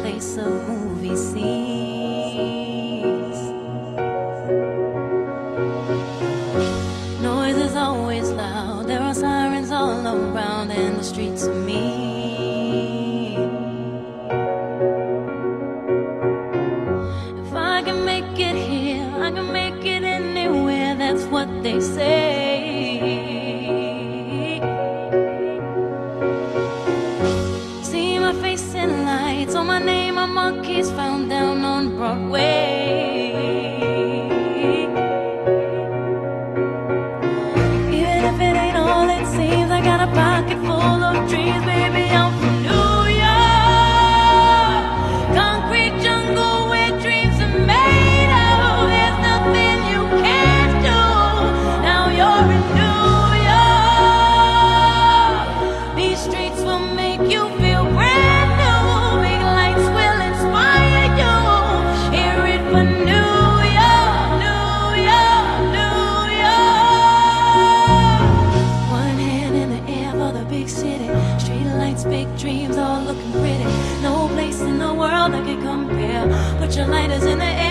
place of movie scenes. Noise is always loud, there are sirens all around, and the streets are mean. If I can make it here, I can make it anywhere, that's what they say. My monkey's found down on Broadway. Big dreams, all looking pretty. No place in the world that can compare. Put your lighters in the air.